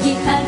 遗憾